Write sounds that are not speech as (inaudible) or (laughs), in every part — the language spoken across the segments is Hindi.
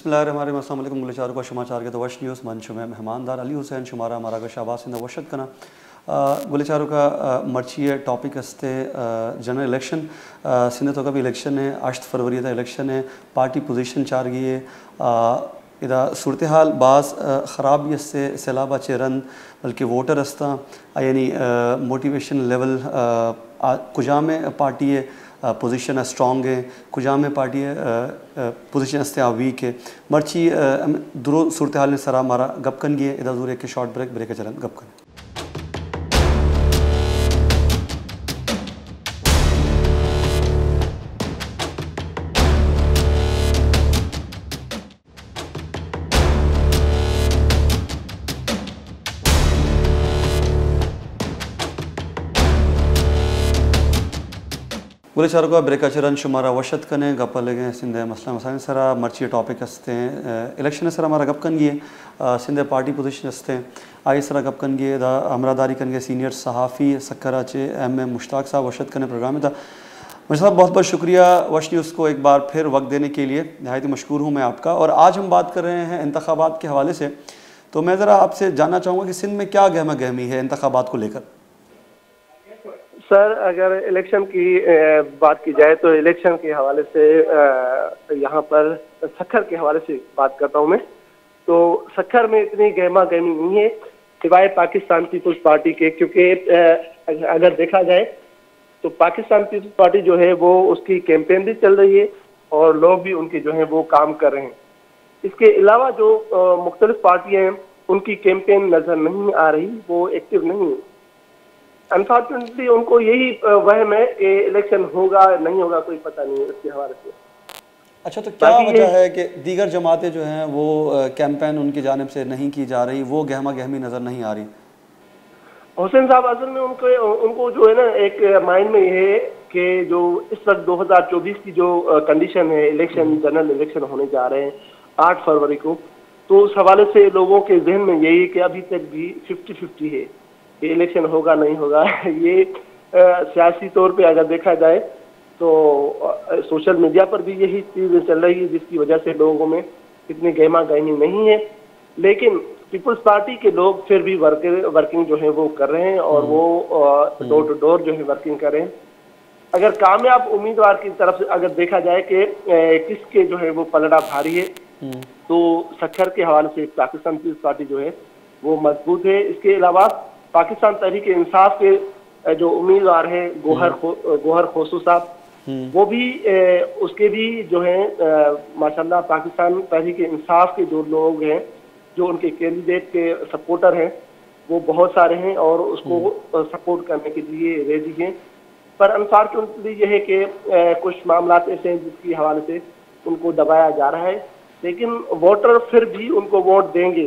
बसमिल गुलचार का समाचार के तो न्यूज़ मंच में मेहमानदार अली हुसैन शुमारा, हमारा गशाबास इन वशद कना। गुलचारों का मर्ची है टॉपिक हस्ते जनरल इलेक्शन। सिंध तो का भी इलेक्शन है अष्ट फरवरी का इलेक्शन है, पार्टी पोजीशन चार गई है। इदा सूरत हाल बास ख़राब हस्ते सैलाबा चेरन बल्कि वोटर हस्ता यानी मोटिवेशन लेवल कुजा में पार्टी है। पोजीशन स्ट्रॉग है कुजाम पार्टी पोजिशन हस्ते वीक है। मर्ची दुरो सूरत हाल ने सरा मारा गपकन गए इधर दूर एक शॉर्ट ब्रेक ब्रेक चलन गपकन शुमारा वशत कने गप लगे सिंधे मसला मसाइन सरा, मर्ची टॉपिक हस्ते हैं। इलेक्शन सर, हमारा गप कन गिए। सिंधे पार्टी पोजीशन हस्ते हैं। आई सरा गप कन गिए। दा हमरादारी गए सीनियर सहाफ़ी, सक्कर आचे, एम एम मुश्ताक साहब वशत कने प्रोग्राम था मुझे साहब बहुत बहुत शुक्रिया वश न्यूज़ को एक बार फिर वक्त देने के लिए। नहायत मशहूर हूँ मैं आपका। और आज हम बात कर रहे हैं इंतबात के हवाले से। तो मैं ज़रा आपसे जानना चाहूँगा कि सिंध में क्या गहमा गहमी है इंतबात को लेकर। सर, अगर इलेक्शन की बात की जाए तो इलेक्शन के हवाले से यहाँ पर सखर के हवाले से बात करता हूँ मैं। तो सखर में इतनी गहमा गहमी नहीं है, सिवाय पाकिस्तान पीपुल्स पार्टी के, क्योंकि अगर देखा जाए तो पाकिस्तान पीपुल्स पार्टी जो है वो उसकी कैंपेन भी चल रही है और लोग भी उनके जो है वो काम कर रहे हैं। इसके अलावा जो मुख्तलिफ़ पार्टियाँ हैं, उनकी कैंपेन नज़र नहीं आ रही, वो एक्टिव नहीं है। अनफॉर्चुनेटली उनको यही वहम है कि इलेक्शन होगा नहीं होगा कोई पता नहीं है इसके हवाले से। अच्छा तो क्या वजह है कि दीगर जमातें जो हैं वो कैंपेन उनकी जानब से नहीं की जा रही वो गहमा गहमी नज़र नहीं आ रही? हुसैन साहब असल में उनको उनको जो है ना एक माइंड में ये है कि जो इस वक्त 2024 की जो कंडीशन है इलेक्शन जनरल इलेक्शन होने जा रहे हैं आठ फरवरी को तो उस हवाले से लोगों के जहन में यही है कि अभी तक भी फिफ्टी फिफ्टी है। कि इलेक्शन होगा नहीं होगा (laughs) ये सियासी तौर पे अगर देखा जाए तो सोशल मीडिया पर भी यही चीज़ चल रही है जिसकी वजह से लोगों में इतनी गहमा गहमी नहीं है। लेकिन पीपुल्स पार्टी के लोग फिर भी वर्क वर्किंग जो है वो कर रहे हैं और वो डोर टू डोर जो है वर्किंग कर रहे हैं। अगर कामयाब उम्मीदवार की तरफ़ से अगर देखा जाए कि किसके जो है वो पलड़ा भारी है हम्म। तो सखर के हवाले से पाकिस्तान पीपल्स पार्टी जो है वो मज़बूत है। इसके अलावा पाकिस्तान तहरीक इंसाफ के जो उम्मीदवार हैं गोहर खो, गोहर खोसू साहब हम्म। वो भी ए, उसके भी जो है माशाल्लाह पाकिस्तान तहरीक इंसाफ के जो लोग हैं जो उनके कैंडिडेट के सपोर्टर हैं वो बहुत सारे हैं और उसको सपोर्ट हम्म। करने के लिए रेडी हैं पर अनफॉर्चुनेटली ये है कि कुछ मामला ऐसे हैं जिसकी हवाले से उनको दबाया जा रहा है लेकिन वोटर फिर भी उनको वोट देंगे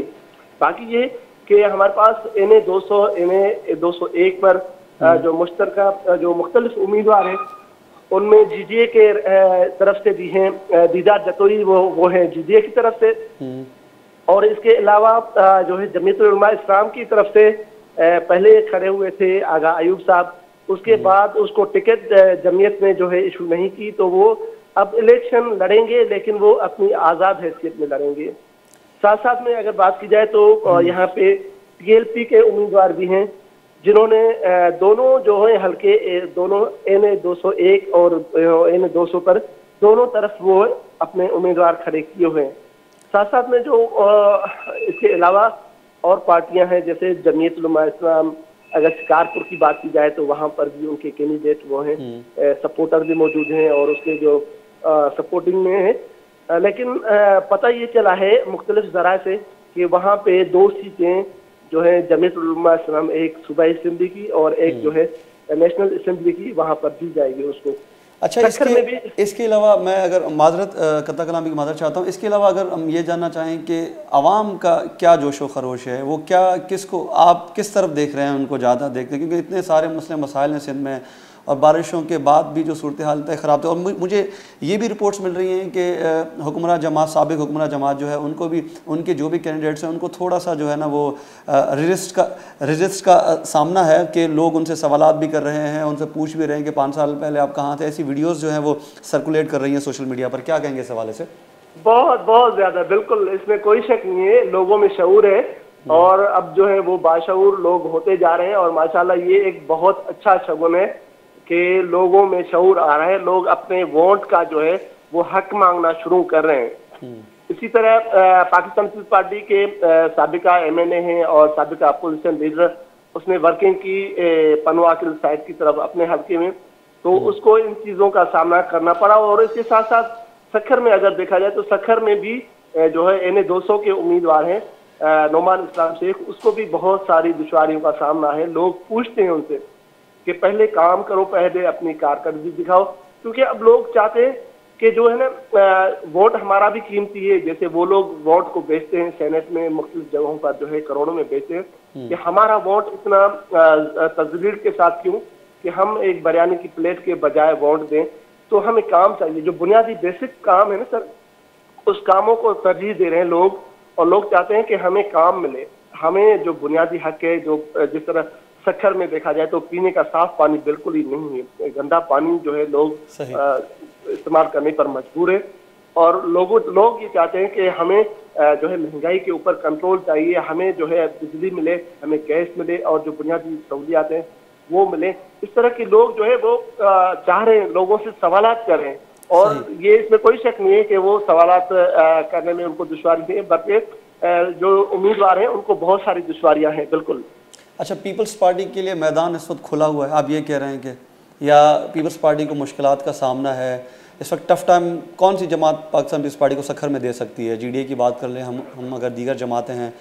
बाकी ये कि हमारे पास एन ए दो सौ एन ए दो सौ एक पर। जो मुश्तर जो मुख्तलिफ़ उम्मीदवार हैं उनमें जीजीए के तरफ़ से भी हैं दीदार जतोई वो वो हैं जीजीए की तरफ़ से हम्म। और इसके अलावा जो है जमीयत इस्लाम की तरफ़ से पहले खड़े हुए थे आगा अयूब साहब उसके हम्म। बाद उसको टिकट जमीयत ने जो है इशू नहीं की तो वो अब इलेक्शन लड़ेंगे लेकिन वो अपनी आज़ाद हैसियत में लड़ेंगे साथ साथ में अगर बात की जाए तो हम्म। यहाँ पे पीएलपी के उम्मीदवार भी हैं जिन्होंने दोनों जो है हल्के दोनों एन ए दो सौ एक और एन ए दो सौ पर दोनों तरफ़ वो अपने उम्मीदवार खड़े किए हुए हैं साथ साथ में जो इसके अलावा और पार्टियाँ हैं जैसे जमीयत इस्लाम अगर शिकारपुर की बात की जाए तो वहाँ पर भी उनके कैंडिडेट वो हैं सपोर्टर हम्म। भी मौजूद हैं और उसके जो सपोर्टिंग में है लेकिन पता ये चला है मुख्तलिफ़ जरा से कि वहाँ पे दो सीटें जो है जमीतम एक सूबाई असम्बली की और एक जो है नेशनल असम्बली की वहाँ पर दी जाएगी उसको। अच्छा इसके इसके अलावा मैं अगर माजरत कत्ता कलामी की माजरत चाहता हूँ इसके अलावा अगर हम ये जानना चाहें कि आवाम का क्या जोश व खरोश है वो क्या किसको आप किस तरफ़ देख रहे हैं उनको ज़्यादा देखते हैं? क्योंकि इतने सारे मसले मसाइल हैं सिंध में और बारिशों के बाद भी जो सूरत हाल ख़राब थे। और मुझे ये भी रिपोर्ट्स मिल रही हैं कि हुक्मरान जमात, सबक हुक्मरान जमात जो है, उनको भी, उनके जो भी कैंडिडेट्स हैं, उनको थोड़ा सा जो है ना वो रजिस्ट का रजिस्ट का सामना है कि लोग उनसे सवाल भी कर रहे हैं, उनसे पूछ भी रहे हैं कि पाँच साल पहले आप कहाँ थे। ऐसी वीडियोज़ जो हैं वो सर्कुलेट कर रही हैं सोशल मीडिया पर। क्या कहेंगे इस हवाले से? बहुत बहुत ज़्यादा, बिल्कुल। इसमें कोई शक नहीं है। लोगों में शूर है और अब जो है वो बाशऊर लोग होते जा रहे हैं और माशाल्लाह ये एक बहुत अच्छा शगुन है। कि लोगों में शऊर आ रहा है लोग अपने वोट का जो है वो हक मांगना शुरू कर रहे हैं। इसी तरह पाकिस्तान पीपल्स पार्टी के सबका एमएनए हैं और सबका अपोजिशन लीडर उसने वर्किंग की अ, पनवाकिल साइड की तरफ़ अपने हल्के में। तो उसको इन चीज़ों का सामना करना पड़ा और इसके साथ साथ सखर में अगर देखा जाए तो सखर में भी जो है एन ए दो के उम्मीदवार हैं नोमान इस्लाम शेख उसको भी बहुत सारी दुशारियों का सामना है। लोग पूछते हैं उनसे कि पहले काम करो पहले अपनी कारकर्दगी दिखाओ। क्योंकि अब लोग चाहते हैं कि जो है ना वोट हमारा भी कीमती है। जैसे वो लोग वोट को बेचते हैं सेनेट में मुख्तलिफ़ जगहों पर जो है करोड़ों में बेचते हैं। कि हमारा वोट इतना तजदीद के साथ क्यों? कि हम एक बिरयानी की प्लेट के बजाय वोट दें। तो हमें काम चाहिए। जो बुनियादी बेसिक काम है ना सर उस कामों को तरजीह दे रहे हैं लोग। और लोग चाहते हैं कि हमें काम मिले। हमें जो बुनियादी हक है जो जिस तरह सखर में देखा जाए तो पीने का साफ़ पानी बिल्कुल ही नहीं है। गंदा पानी जो है लोग इस्तेमाल करने पर मजबूर है। और लोगों लोग ये चाहते हैं कि हमें जो है महँगाई के ऊपर कंट्रोल चाहिए हमें जो है बिजली मिले हमें गैस मिले और जो बुनियादी सहूलियात हैं वो मिले। इस तरह के लोग जो है वो चाह रहे हैं लोगों से सवालात कर रहे हैं। और ये इसमें कोई शक नहीं है कि वो सवाल करने में उनको दुश्वारी है बल्कि जो उम्मीदवार हैं उनको बहुत सारी दुश्वारियाँ हैं बिल्कुल। अच्छा पीपल्स पार्टी के लिए मैदान इस वक्त खुला हुआ है। आप ये कह रहे हैं कि, या पीपल्स पार्टी को मुश्किल का सामना है। इस वक्त टफ टाइम कौन सी जमात पाकिस्तान पीपल्स पार्टी को सखर में दे सकती है? जीडीए की बात कर लें, हम हम अगर दीगर जमातें हैं,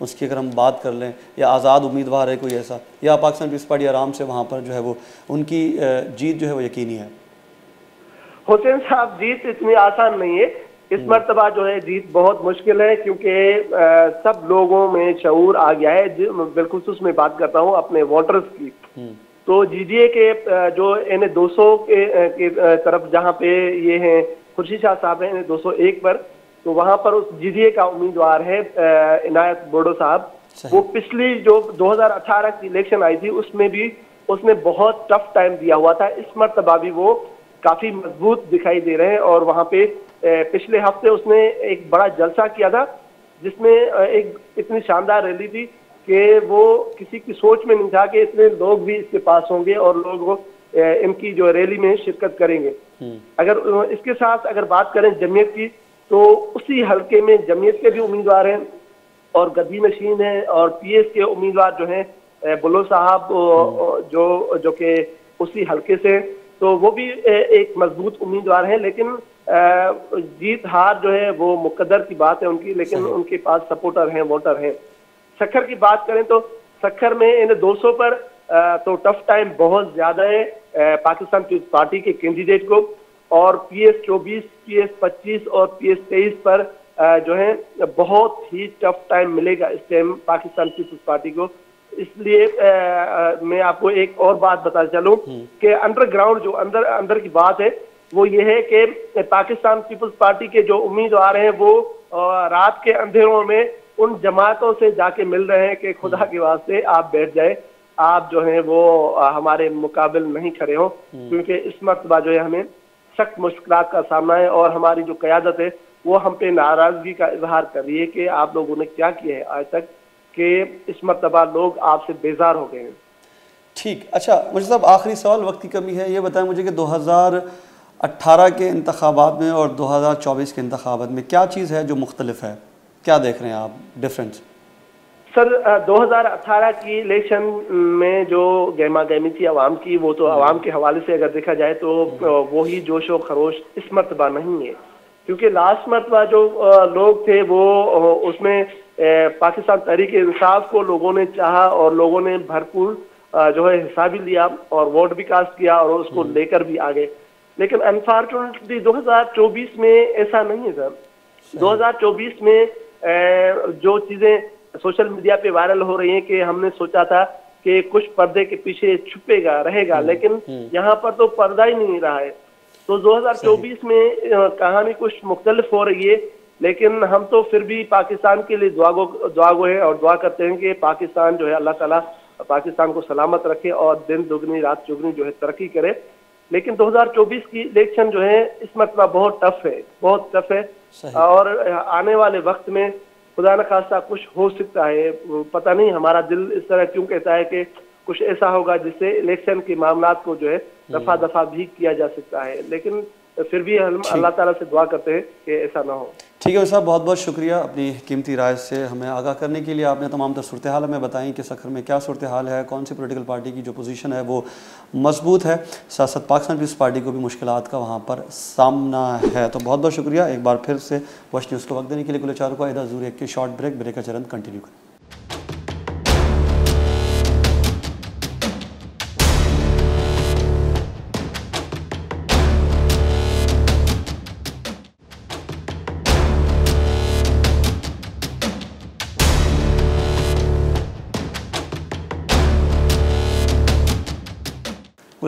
उसकी अगर हम बात कर लें, या आज़ाद उम्मीदवार है कोई ऐसा, या पाकिस्तान पीपल्स पार्टी आराम से वहाँ पर जो है वो, उनकी जीत जो है वो यकीनी है। हुसैन साहब, जीत इतनी आसान नहीं है। इस मरतबा जो है जीत बहुत मुश्किल है क्योंकि सब लोगों में शऊर आ गया है। बिलखुसूस में बात करता हूँ अपने वोटर्स की। तो जीडीए के जो एन दो सौ के, के तरफ़ जहाँ पे ये हैं खुर्शीद शाह साहब हैं दो सौ एक पर तो वहाँ पर उस जीडीए का उम्मीदवार है इनायत बोडो साहब। वो पिछली जो 2018 की इलेक्शन आई थी उसमें भी उसने बहुत टफ टाइम दिया हुआ था। इस मरतबा भी वो काफ़ी मज़बूत दिखाई दे रहे हैं और वहाँ पे पिछले हफ़्ते उसने एक बड़ा जलसा किया था जिसमें एक इतनी शानदार रैली थी कि वो किसी की सोच में नहीं था कि इतने लोग भी इसके पास होंगे और लोग इनकी जो रैली में शिरकत करेंगे। अगर इसके साथ अगर बात करें जमीयत की तो उसी हलके में जमीयत के भी उम्मीदवार हैं और गद्दी नशीन है और पीएस के उम्मीदवार जो हैं बुलो साहब जो जो कि उसी हलके से तो वो भी एक मज़बूत उम्मीदवार हैं लेकिन जीत हार जो है वो मुकदर की बात है उनकी लेकिन उनके पास सपोर्टर हैं वोटर हैं। सखर की बात करें तो सखर में इन 200 पर तो टफ टाइम बहुत ज़्यादा है पाकिस्तान पीपल्स पार्टी के कैंडिडेट को और पी एस चौबीस पी एस पच्चीस और पी एस तेईस पर जो है बहुत ही टफ टाइम मिलेगा इस टाइम पाकिस्तान पीपल्स पार्टी को। इसलिए मैं आपको एक और बात बता चलूँ कि अंडरग्राउंड जो अंदर अंदर की बात है वो ये है कि पाकिस्तान पीपल्स पार्टी के जो उम्मीदवार हैं वो रात के अंधेरों में उन जमातों से जाके मिल रहे हैं कि खुदा के वास्ते आप बैठ जाए। आप जो है वो हमारे मुकाबिल नहीं खड़े हो क्योंकि इस मरतबा जो है हमें सख्त मुश्किल का सामना है और हमारी जो क्यादत है वो हम पे नाराज़गी का इजहार कर रही है कि आप लोगों ने क्या किया है आज तक। कि इस मरतबा लोग आपसे बेजार हो गए हैं। ठीक। अच्छा मुझे साहब आखिरी सवाल वक्त की कमी है। ये बताएँ मुझे कि 2018 के इंतखाबात में और 2024 के इंतखाबात में क्या चीज़ है जो मुख्तलिफ़ है? क्या देख रहे हैं आप? डिफरेंस सर 2018 की इलेक्शन में जो गहमा गहमी थी आवाम की वो तो आवाम के हवाले से अगर देखा जाए तो वही जोश व खरोश इस मरतबा नहीं है। क्योंकि लास्ट मरतबा जो लोग थे वो उसमें पाकिस्तान तहरीक इंसाफ को लोगों ने चाहा और लोगों ने भरपूर जो है हिस्सा भी लिया और वोट भी कास्ट किया और उसको लेकर भी आगे। लेकिन अनफॉर्चुनेटली 2024 में ऐसा नहीं है सर। 2024 में जो चीज़ें सोशल मीडिया पे वायरल हो रही हैं कि हमने सोचा था कि कुछ पर्दे के पीछे छुपेगा रहेगा लेकिन यहाँ पर तो पर्दा ही नहीं रहा है। तो 2024 में कहानी कुछ मुख्तलिफ़ हो रही है लेकिन हम तो फिर भी पाकिस्तान के लिए दुआ गो दुआ गो है और दुआ करते हैं कि पाकिस्तान जो है अल्लाह ताला पाकिस्तान को सलामत रखे और दिन दुगनी रात चुगनी जो है तरक्की करे। लेकिन 2024 की इलेक्शन जो है इस मरतबा बहुत टफ है बहुत टफ है। और आने वाले वक्त में खुदा न खासा कुछ हो सकता है पता नहीं हमारा दिल इस तरह क्यों कहता है कि कुछ ऐसा होगा जिससे इलेक्शन के मामला को जो है दफ़ा दफ़ा भी किया जा सकता है। लेकिन फिर भी हम अल्लाह ताला से दुआ करते हैं कि ऐसा ना हो। ठीक है साहब बहुत बहुत शुक्रिया अपनी कीमती राय से हमें आगाह करने के लिए। आपने तमाम तर सूरत हाल हमें बताई कि सखर में क्या सूरत हाल है कौन सी पोलिटिकल पार्टी की जो पोजीशन है वो मज़बूत है। साथ साथ पाकिस्तान पीस पार्टी को भी मुश्किल का वहाँ पर सामना है। तो बहुत बहुत शुक्रिया। एक बार फिर से वश न्यूज़ को वक्त देने के लिए गुलचार को इधर ज़रूर एक की शॉर्ट ब्रेक ब्रेक का चरण कंटिन्यू करें।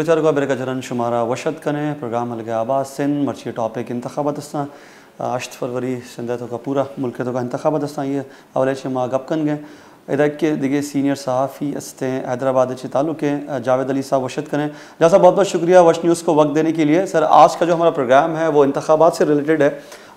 जरन शुमारा वशद कने प्रोग्राम हल आबाद सिंध मर्ची टॉपिक इंतबात अश्त फरवरी सिंध तो का पूरा मुल्क तो का इंतबात ये अवले मा गपकन गए इधर के दिगे सीनियर सहाफ़ी अस्ते हैदराबाद के ताल्लुक हैं जावेद अली साहब वशद करें जैसा बहुत बहुत शुक्रिया वश न्यूज़ को वक्त देने के लिए सर आज का जो हमारा प्रोग्राम है वो इंतबात से रिलेटेड है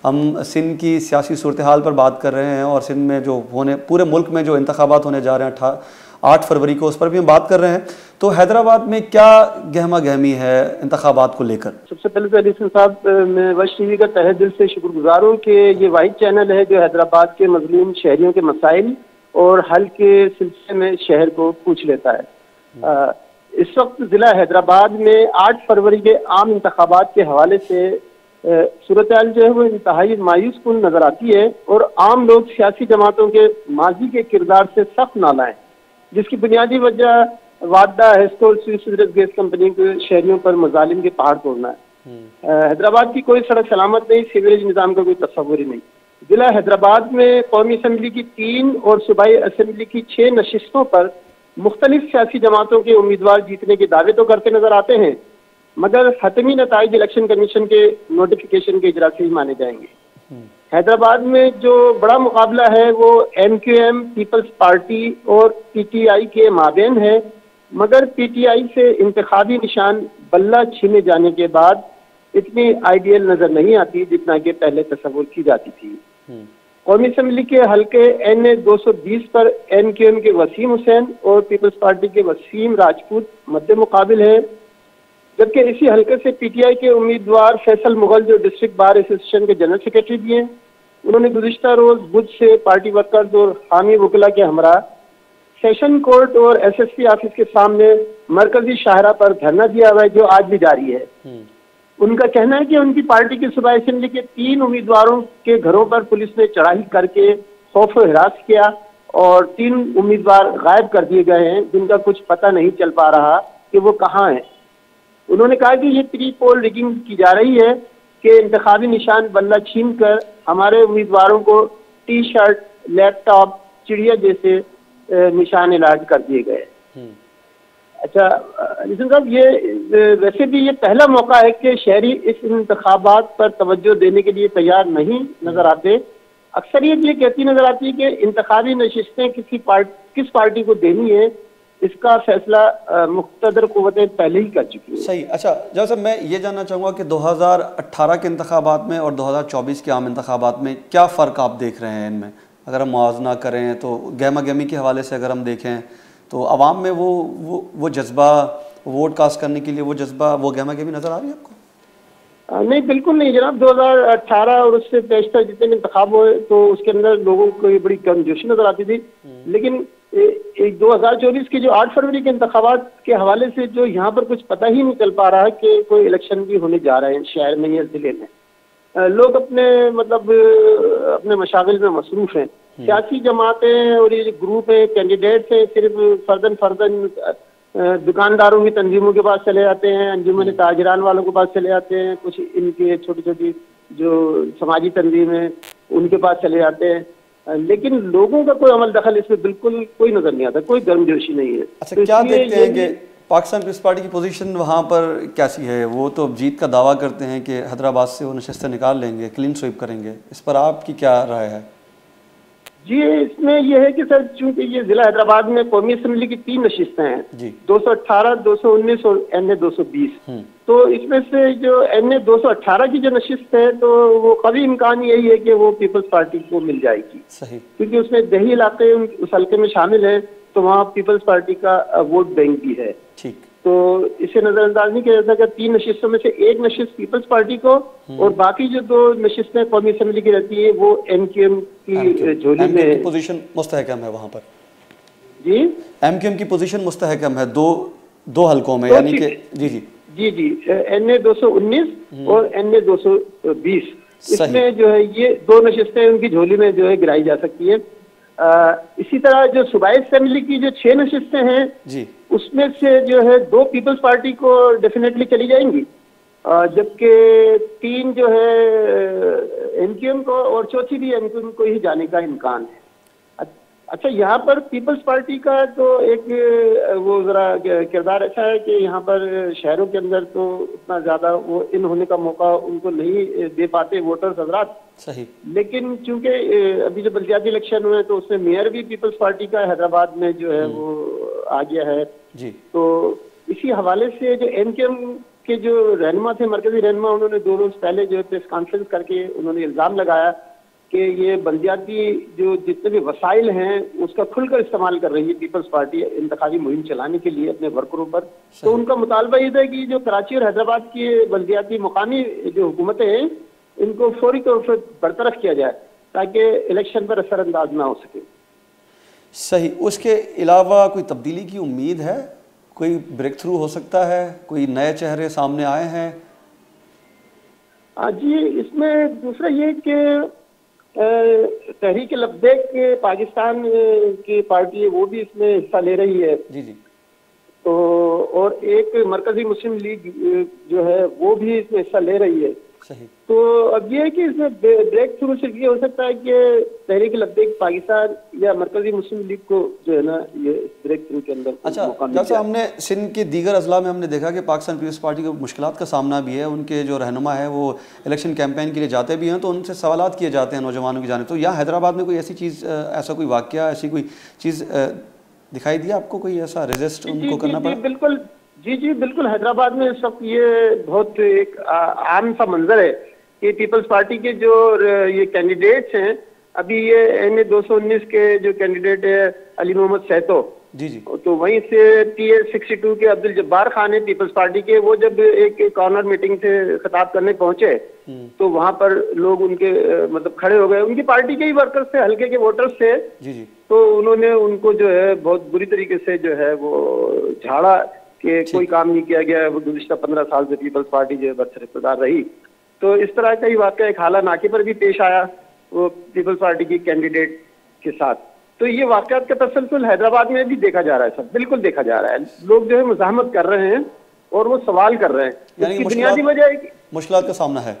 हम सिंध की सियासी सूरत हाल पर बात कर रहे हैं और सिंध में जो होने पूरे मुल्क में जो इंतबात होने जा रहे हैं आठ फरवरी को उस पर भी हम बात कर रहे हैं। तो हैदराबाद में क्या गहमा गहमी है इंतबात को लेकर? सबसे पहले तो अली साहब मैं वश टीवी का तहे दिल से शुक्रगुजार हूँ कि ये वाइट चैनल है जो हैदराबाद के मजलूम शहरियों के मसाइल और हल के सिलसिले में शहर को पूछ लेता है। आ, इस वक्त ज़िला हैदराबाद में आठ फरवरी के आम इंतबात के हवाले से सूरत जो है वो इंतहाई मायूस कन नज़र आती है और आम लोग सियासी जमातों के माजी के किरदार से सख्त नाला है जिसकी बुनियादी वजह वादा सीवरेज गैस कंपनी के शहरियों पर मजालिम के पहाड़ तोड़ना है हम्म। हैदराबाद की कोई सड़क सलामत नहीं सीवरेज निज़ाम का कोई तस्वुर ही नहीं जिला हैदराबाद में कौमी असम्बली की तीन और सूबाई असम्बली की छह नशस्तों पर मुख्तलिफ़ सियासी जमातों के उम्मीदवार जीतने के दावे तो करते नज़र आते हैं मगर हतमी नतज इलेक्शन कमीशन के नोटिफिकेशन के इजरा से ही माने जाएँगे हम्म। हैदराबाद में जो बड़ा मुकाबला है वो M Q M Peoples Party और पी टी आई के माबेन है। मगर पी टी आई से इंतबी निशान बल्ला छीने जाने के बाद इतनी आइडियल नज़र नहीं आती जितना कि पहले तस्वुर की जाती थी। हम्म। कौमी असम्बली के हल्के एन ए दो सौ बीस पर एन क्यू एम के वसीम हुसैन और पीपल्स पार्टी के वसीम राजपूत मध्य मुकाबिल है। जबकि इसी हल्के से पीटीआई के उम्मीदवार फैसल मुगल जो डिस्ट्रिक्ट बार एसोसिएशन के जनरल सेक्रेटरी भी हैं उन्होंने गुजशत रोज बुध से पार्टी वर्कर्स और हामी वकला के हमरा सेशन कोर्ट और एसएसपी ऑफ़िस के सामने मरकजी शाहरा पर धरना दिया हुआ है जो आज भी जारी है हम्म। उनका कहना है कि उनकी पार्टी की सुबह असेंबली के तीन उम्मीदवारों के घरों पर पुलिस ने चढ़ाई करके खौफ हिरास किया और तीन उम्मीदवार गायब कर दिए गए हैं जिनका कुछ पता नहीं चल पा रहा कि वो कहाँ हैं उन्होंने कहा कि ये प्री पोल रिगिंग की जा रही है कि इंतबी निशान बल्ला छीन कर हमारे उम्मीदवारों को टी शर्ट लैपटॉप चिड़िया जैसे निशान इलाज कर दिए गए हम्म। अच्छा नितिन साहब ये वैसे भी ये पहला मौका है कि शहरी इस इंतबात पर तवज्जो देने के लिए तैयार नहीं नज़र आते अक्सरियत ये कहती नज़र आती है कि इंतबी नशस्तें किसी पार्ट किस पार्टी को देनी है इसका फैसला मुख्तर कुतें पहले ही कर चुकी है। सही। अच्छा जैसे मैं ये जानना चाहूँगा कि 2018 के इंतबात में और 2024 के आम इंतबात में क्या फ़र्क आप देख रहे हैं इनमें? अगर हम मुआजना करें तो गहमा गहमी के हवाले से अगर हम देखें तो आवाम में वो वो वो जज्बा वोट कास्ट करने के लिए वो जज्बा वो गहमा गहमी नज़र आ रही है आपको? नहीं बिल्कुल नहीं जनाब। 2018 और उससे पेशतर जितने इंतखाब हुए तो उसके अंदर लोगों को बड़ी कमजोशी नज़र आती थी। हम्म। लेकिन एक दो हज़ार चौबीस के जो आठ फरवरी के इंतबात के हवाले से जो यहाँ पर कुछ पता ही नहीं चल पा रहा है कि कोई इलेक्शन भी होने जा रहे हैं शहर में या ज़िले में लोग अपने मतलब अपने मशागिल में मसरूफ हैं हम्म। सियासी जमातें और ये ग्रुप है कैंडिडेट्स हैं सिर्फ़ फर्दन फर्दन दुकानदारों की तंजीमों के पास चले जाते हैं अंजुमन हम्म। ताजरान वालों के पास चले जाते हैं कुछ इनके छोटी छोटी जो समाजी तंजीम है उनके पास चले जाते हैं लेकिन लोगों का कोई अमल दखल इसमें बिल्कुल कोई नज़र नहीं आता कोई गर्मजोशी नहीं है। अच्छा तो क्या देखते हैं कि पाकिस्तान पीपल्स पार्टी की पोजीशन वहाँ पर कैसी है? वो तो जीत का दावा करते हैं कि हैदराबाद से वो नशस्तें निकाल लेंगे क्लीन स्वीप करेंगे। इस पर आपकी क्या राय है? जी इसमें यह है कि सर चूँकि ये जिला हैदराबाद में कौमी असम्बली की तीन नशिस्तें हैं दो सौ अट्ठारह दो सौ उन्नीस और एन ए दो सौ बीस। हम्म। तो इसमें से जो एन ए दो सौ अट्ठारह की जो नशिस्त है तो वो कभी इम्कान यही है कि वो पीपल्स पार्टी को मिल जाएगी। क्योंकि उसमें दही इलाके उस हल्के में शामिल है तो वहाँ पीपल्स पार्टी का वोट बैंक भी है। ठीक। तो इसे नजरअंदाज नहीं किया जा सकता तीन नशिस्तों में से एक नशिस्त पीपल्स पार्टी को और बाकी जो दो नशिस्तें कौमी असम्बली की रहती है वो एम क्यू एम की झोली में की पोजीशन मुस्तहकम है वहाँ पर। जी? एमक्यूएम की पोजीशन मुस्तहकम है दो दो हलकों में यानी कि जी जी। जी जी। एन ए दो सौ उन्नीस और एन ए दो सौ बीस। इसमें जो है ये दो नशिस्तें उनकी झोली में जो है गिराई जा सकती है। इसी तरह जो सूबाई असेंबली की जो छह नशिस्तें हैं जी। उसमें से जो है दो पीपल्स पार्टी को डेफिनेटली चली जाएँगी। जबकि तीन जो है एमक्यूएम को और चौथी भी एमक्यूएम को ही जाने का इम्कान है। अच्छा यहाँ पर पीपल्स पार्टी का तो एक वो जरा किरदार ऐसा है कि यहाँ पर शहरों के अंदर तो उतना ज़्यादा वो इन होने का मौका उनको नहीं दे पाते वोटर्स हजरात। सही। लेकिन चूँकि अभी जो बलदियाती इलेक्शन हुए तो उसमें मेयर भी पीपल्स पार्टी का हैदराबाद में जो है वो आ गया है। जी। तो इसी हवाले से जो एम के एम के जो रहनमा थे मरकजी रहनुमा उन्होंने दो रोज पहले जो है प्रेस कॉन्फ्रेंस करके उन्होंने इल्ज़ाम लगाया कि ये बलदियाती जो जितने भी वसाइल हैं उसका खुलकर इस्तेमाल कर रही है पीपल्स पार्टी इंतखाबी मुहिम चलाने के लिए अपने वर्करों पर। तो उनका मुतालबा ये था कि जो कराची और हैदराबाद की बलदियाती मुकामी जो हुकूमतें हैं इनको फौरी तौर पर बरतरफ किया जाए ताकि इलेक्शन पर असरअंदाज ना हो सके। सही उसके अलावा कोई तब्दीली की उम्मीद है? कोई ब्रेक थ्रू हो सकता है? कोई नए चेहरे सामने आए हैं? हाँ जी इसमें दूसरा ये कि तहरीक लब्बैक के पाकिस्तान की पार्टी है वो भी इसमें हिस्सा ले रही है। जी जी। तो और एक मरकजी मुस्लिम लीग जो है वो भी इसमें हिस्सा ले रही है। तो अब ये है कि इसमें ब्रेक थ्रू सिर्फ़ ये हो सकता है कि तहरीक लब्बैक पाकिस्तान या मरकजी मुस्लिम लीग को जो है ना ये ब्रेक थ्रू के अंदर अच्छा जैसे हमने सिंध के दीगर अजला में हमने देखा कि पाकिस्तान पीपल्स पार्टी को मुश्किल का सामना भी है उनके जो रहनुमा है वो इलेक्शन कैंपेन के लिए जाते भी हैं तो उनसे सवाल किए जाते हैं नौजवानों की जाने तो यहाँ हैदराबाद में कोई ऐसी चीज़ ऐसा कोई वाक्य ऐसी कोई चीज़ दिखाई दिया आपको कोई ऐसा रेजिस्ट उनको करना पड़ा? बिल्कुल जी जी बिल्कुल हैदराबाद में इस वक्त ये बहुत एक आ, आम सा मंजर है कि पीपल्स पार्टी के जो ये कैंडिडेट्स हैं अभी ये एन ए दो सौ उन्नीस के जो कैंडिडेट है अली मोहम्मद सैतो। जी जी। तो वहीं से टी ए सिक्सटी टू के अब्दुल जब्बार खान है पीपल्स पार्टी के वो जब एक कॉर्नर मीटिंग से खिताब करने पहुँचे तो वहाँ पर लोग उनके मतलब खड़े हो गए। उनकी पार्टी के ही वर्कर्स थे हल्के के वोटर्स थे। जी जी। तो उन्होंने उनको जो है बहुत बुरी तरीके से जो है वो झाड़ा कि कोई काम नहीं किया गया वो गुजशत पंद्रह साल से पीपल्स पार्टी जो है बरसरदार रही। तो इस तरह का ही वाक्य एक हाला नाके पर भी पेश आया वो पीपल्स पार्टी की कैंडिडेट के साथ। तो ये वाकत का तसलसल हैदराबाद में भी देखा जा रहा है सर बिल्कुल देखा जा रहा है। लोग जो है मुजामत कर रहे हैं और वो सवाल कर रहे हैं। इसकी बुनियादी वजह मुश्किल का सामना है।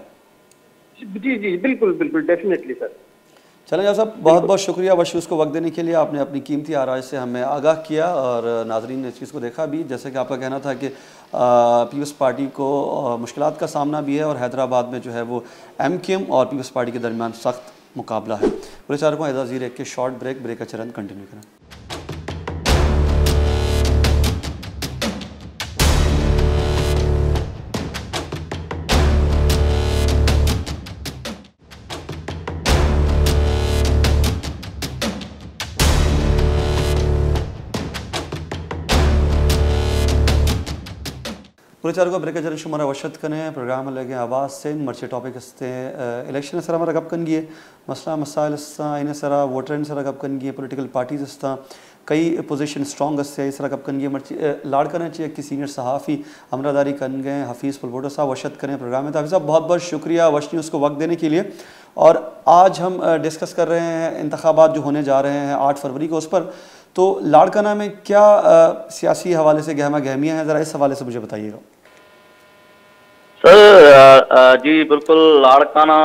जी जी बिल्कुल बिल्कुल डेफिनेटली सर चलें जहाँ साहब, बहुत बहुत शुक्रिया। वशूस उसको वक्त देने के लिए आपने अपनी कीमती आराज से हमें आगाह किया और नाजरीन ने इस चीज़ को देखा भी। जैसे कि आपका कहना था कि पीपल्स पार्टी को मुश्किल का सामना भी है और हैदराबाद में जो है वो एम के एम और पीपल्स पार्टी के दरमियान सख्त मुकाबला है। पुलिस चार को एजाजीर एक के शॉर्ट ब्रेक ब्रेक का चरण कंटिन्यू करें। पूरे चार को ब्रेक जर शुमारा वशत कने प्रोग्राम लगे आवाज़ से मर्चे टॉपिक हस्ते इलेक्शन सर हस्ता इन सरा वोटर गप कन गिए पॉलिटिकल पार्टीज़ हस्ता कई पोजीशन स्ट्रॉन्ग हस्ते इस गप कन गिए मर्ची लाड़ करना चाहिए कि सीनियर सहाफ़ी अमरादारी कन गए हफीज़ पुलवोटो साहब वशत करें प्रोग्राम में। ताकि साहब बहुत बहुत शुक्रिया वश न्यूज़ को वक्त देने के लिए। और आज हम डिस्कस कर रहे हैं इंतबात जो होने जा रहे हैं आठ फरवरी को उस पर। तो लाड़काना में क्या अ, सियासी हवाले से गहमा गहमियाँ हैं? ज़रा इस हवाले से मुझे बताइएगा। सर जी बिल्कुल लाड़काना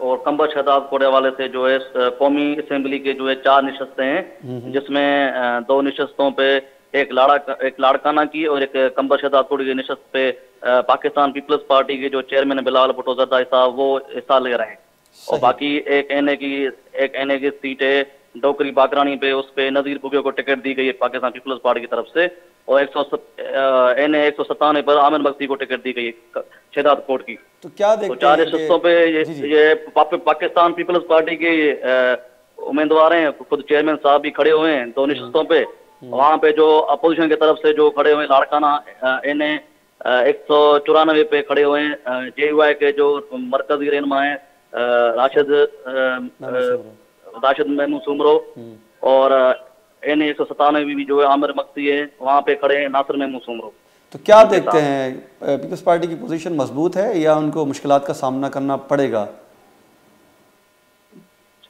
और कंबर शहदाद कोड़े वाले से जो है कौमी असेंबली के जो है चार नशस्तें हैं जिसमें दो नशस्तों पे एक लाड़ा एक लाड़काना की और एक कंबर शहदाद कोड़ी की नशस्त पे पाकिस्तान पीपल्स पार्टी के जो चेयरमैन बिलावल भुट्टो जरदारी साहब वो हिस्सा ले रहे हैं। और बाकी एक एन की एक एन की सीट है डोकरी बागरानी पे उस पे नजीर बुगियो को टिकट दी गई है पाकिस्तान पीपल्स पार्टी की तरफ़ से। और एक सौ एन ए एक सौ सत्तानवे पर आमिर बख्ती को टिकट दी गई शेदात कोर्ट की। तो क्या तो देखते चार हैं कि- पे ये, जी, जी। ये पा- पाकिस्तान पीपल्स पार्टी के उम्मीदवार हैं खुद चेयरमैन साहब भी खड़े हुए हैं दो निश्चितों पे। वहाँ पे जो अपोजिशन की तरफ़ से जो खड़े हुए लाड़काना एन ए एक सौ चौरानवे पे खड़े हुए हैं जे आई के जो मरकजी रहनमा है राशिद राशिद महमूद सुमरो और एन ए एक सौ सतानवे भी जो है आमिर मक्सी है वहाँ पे खड़े हैं नासिर महमूद सुमरो तो क्या देखते हैं पीपल्स पार्टी की पोजीशन मज़बूत है या उनको मुश्किलात का सामना करना पड़ेगा?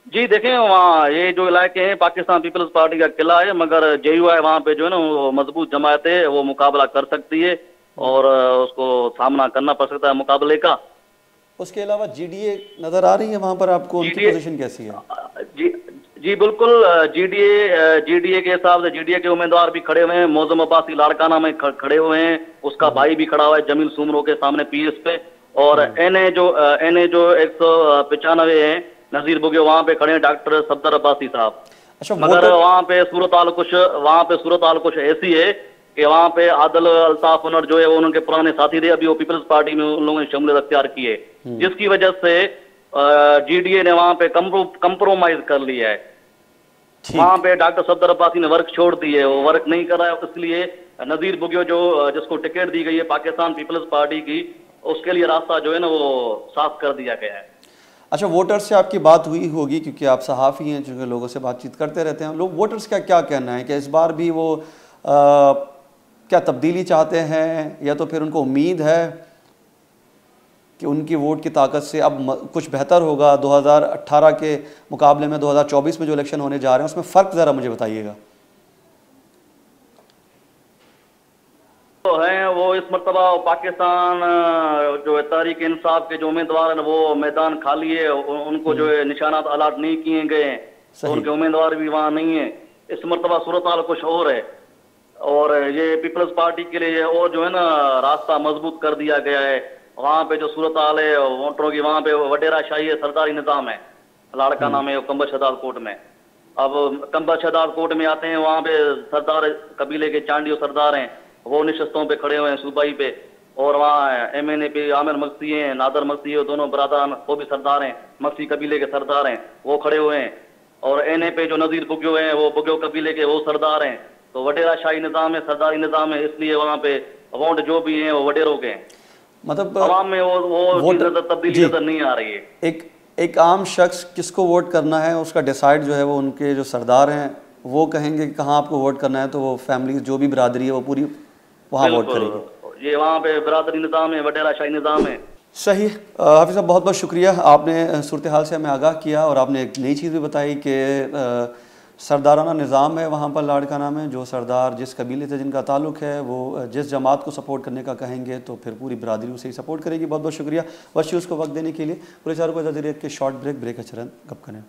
जी देखें वहाँ ये जो इलाके हैं पाकिस्तान पीपल्स पार्टी का किला है मगर जे यू आई वहाँ पे जो है ना वो मज़बूत जमात है वो मुकाबला कर सकती है और उसको सामना करना पड़ सकता है मुकाबले का। उसके अलावा जीडीए नज़र आ रही है वहाँ पर आपको? उनकी पोजीशन कैसी है? जी जी बिल्कुल जीडीए जीडीए के हिसाब से जीडीए के उम्मीदवार भी खड़े हुए हैं मौजम अब्बासी लाड़काना में खड़े हुए हैं उसका भाई भी खड़ा हुआ है जमील सुमरों के सामने पीएस पे और एन ए जो एन ए जो एक सौ पचानवे है नजीर बुगे वहाँ पे खड़े हैं डॉक्टर सफदर अब्बासी साहब। अच्छा मगर वोटर वहाँ पे सूरत हाल कुछ वहाँ पे सूरत हाल कुछ ऐसी है कि वहाँ पे आदल अल्ताफ उनर जो है वो उनके पुराने साथी थे अभी वो पीपल्स पार्टी में उन लोगों ने शमूलियत अख्तियार की है। जिसकी वजह से जीडीए ने वहाँ पे कंप्रोमाइज कर लिया है। वहाँ पे डॉक्टर सफदर अब्बासी ने वर्क छोड़ दी है वो वर्क नहीं कर रहा है इसलिए नजीर बुगियो जो जिसको टिकट दी गई है पाकिस्तान पीपल्स पार्टी की उसके लिए रास्ता जो है ना वो साफ़ कर दिया गया है। अच्छा वोटर्स से आपकी बात हुई होगी क्योंकि आप सहाफ़ी हैं चूँकि लोगों से बातचीत करते रहते हैं। लोग वोटर्स का क्या कहना है कि इस बार भी वो आ, क्या तब्दीली चाहते हैं या तो फिर उनको उम्मीद है? कि उनकी वोट की ताकत से अब कुछ बेहतर होगा। 2018 के मुकाबले में 2024 में जो इलेक्शन होने जा रहे हैं उसमें फ़र्क ज़रा मुझे बताइएगा। तो हैं वो इस मरतबा पाकिस्तान जो है तहरीक इंसाफ के जो उम्मीदवार हैं वो मैदान खाली है। उनको जो है निशानात अलाट नहीं किए गए हैं। तो उनके उम्मीदवार भी वहाँ नहीं है। इस मरतबा सूरत हाल कुछ और है। और ये पीपल्स पार्टी के लिए और जो है ना रास्ता मज़बूत कर दिया गया है। वहाँ पे जो सूरत हाल है वोटरों की वहाँ पे वडेरा शाही है सरदारी निज़ाम है। लाड़काना में कंबर शदाद कोर्ट में। अब कंबर शदाद कोर्ट में आते हैं वहाँ पे सरदार कबीले के चांडियो सरदार हैं। वो निशस्तों पे खड़े हुए हैं सूबाई पे। और वहाँ एम एन ए पे आमिर मक्सी हैं नादर मक्सी है दोनों बरादान वो भी सरदार हैं। मक्सी कबीले के सरदार हैं वो खड़े हुए हैं। और एन ए पे जो नजीर बुग्यो हैं वो बुग्यो कबीले के वो सरदार हैं। तो वडेरा शाही निज़ाम है सरदारी निज़ाम है इसलिए वहाँ पे वोट जो भी हैं वो वडेरों के हैं। मतलब अवाम में वो वो वोट- नजर- तब्दीली नहीं आ रही है। एक एक आम शख्स किसको वोट करना है उसका डिसाइड जो है वो उनके जो सरदार हैं वो कहेंगे कि कहाँ आपको वोट करना है तो वो फैमिली जो भी बरादरी है वो पूरी वहाँ वोट करेगी। ये वहाँ पे बरादरी निज़ाम है वडेरा शाही निज़ाम है। सही। हाफिज़ साहब बहुत बहुत शुक्रिया। आपने सूरत हाल से हमें आगाह किया और आपने एक नई चीज़ भी बताई कि सरदाराना निज़ाम है वहाँ पर लाड़काना में, जो सरदार जिस कबीले से जिनका ताल्लुक है, वो जिस जमात को सपोर्ट करने का कहेंगे तो फिर पूरी बरदरी उसे ही सपोर्ट करेगी। बहुत बहुत शुक्रिया। वशी उसको वक्त देने के लिए। पूरे चारों को इजाज़त के शॉर्ट ब्रेक ब्रेक अचरन गप करें?